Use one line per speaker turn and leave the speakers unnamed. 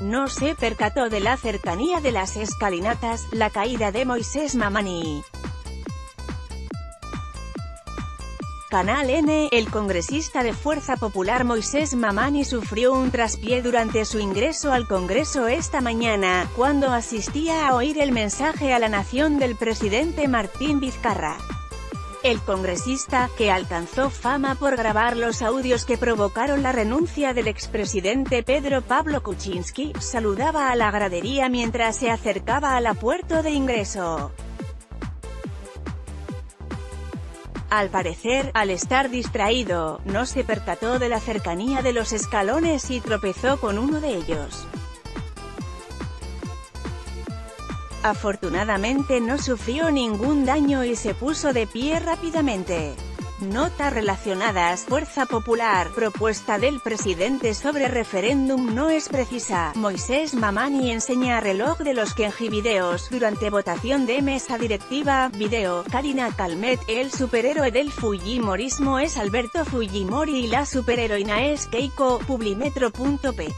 no se percató de la cercanía de las escalinatas, la caída de Moisés Mamani. Canal N, el congresista de Fuerza Popular Moisés Mamani sufrió un traspié durante su ingreso al Congreso esta mañana, cuando asistía a oír el mensaje a la nación del presidente Martín Vizcarra. El congresista, que alcanzó fama por grabar los audios que provocaron la renuncia del expresidente Pedro Pablo Kuczynski, saludaba a la gradería mientras se acercaba a la puerta de ingreso. Al parecer, al estar distraído, no se percató de la cercanía de los escalones y tropezó con uno de ellos. Afortunadamente no sufrió ningún daño y se puso de pie rápidamente. Notas relacionadas, Fuerza Popular, propuesta del presidente sobre referéndum no es precisa. Moisés Mamani enseña reloj de los Kenji videos, durante votación de mesa directiva, video, Karina Calmet, el superhéroe del Fujimorismo es Alberto Fujimori y la superheroína es Keiko, Publimetro.p.